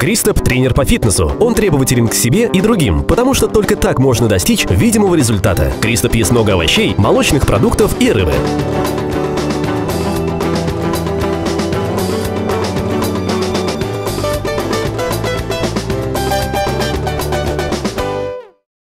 Кристоп – тренер по фитнесу. Он требователен к себе и другим, потому что только так можно достичь видимого результата. Кристоп ест много овощей, молочных продуктов и рыбы.